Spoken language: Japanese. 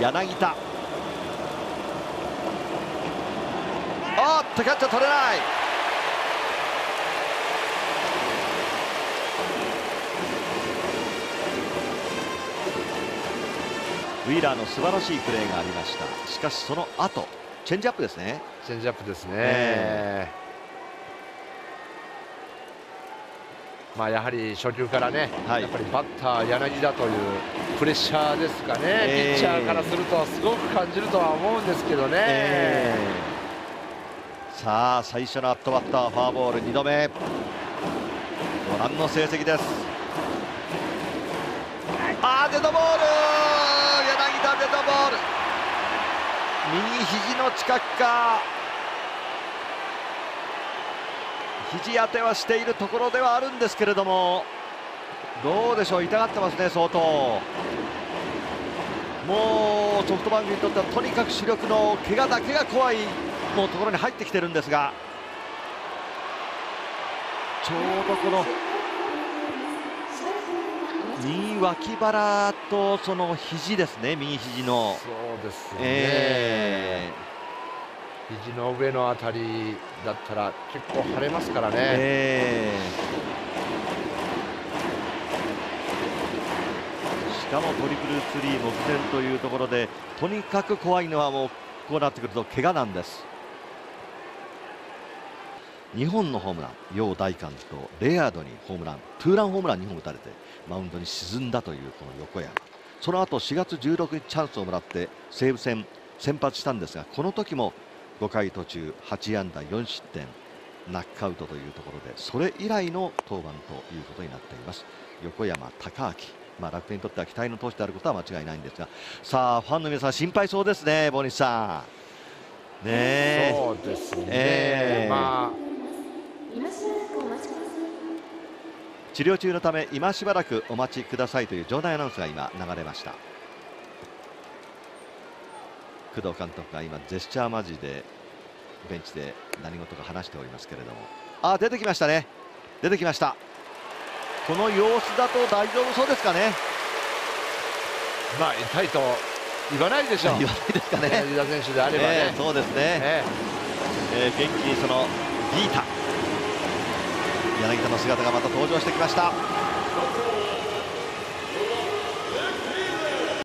柳田。あっとキャッチャー取れない。ウィーラーの素晴らしいプレーがありました。しかしその後。チェンジアップですね。チェンジアップですね、えまあやはり初球からね、はい。やっぱりバッター柳田というプレッシャーですかね、ええ。ピッチャーからするとすごく感じるとは思うんですけどね、えーさあ最初のアットバッターフォアボール2度目。ご覧の成績です。あーデッドボール。柳田デッドボール。右肘の近くか肘当てはしているところではあるんですけれどもどうでしょう痛がってますね相当。もうソフトバンクにとってはとにかく主力の怪我だけが怖いもうところに入ってきてるんですが。ちょうどこの右脇腹とその肘ですね右肘の、そうですね、え肘の上のあたりだったら結構腫れますからね、えーしかもトリプルスリー目前というところでとにかく怖いのはもうこうなってくると怪我なんです。2本のホームラン楊大監とレアードにホームランツーランホームラン2本打たれてマウンドに沈んだというこの横山。その後4月16日チャンスをもらって西武戦先発したんですがこの時も5回途中8安打4失点ナックアウトというところでそれ以来の登板ということになっています。横山隆明。まあ、楽天にとっては期待の投手であることは間違いないんですがさあファンの皆さん心配そうですねボニスさん。ねえ。そうですね、えーま治療中のため今しばらくお待ちくださいという場内アナウンスが今流れました工藤監督が今ジェスチャーマジでベンチで何事か話しておりますけれども。あ出てきましたね。出てきました。この様子だと大丈夫そうですかね。あ、まあ、痛いと言わないでしょう、言わないですかね、吉田選手であればね。ええ。そうですね、え。えー元気にそのギータ。柳田の姿がまた登場してきました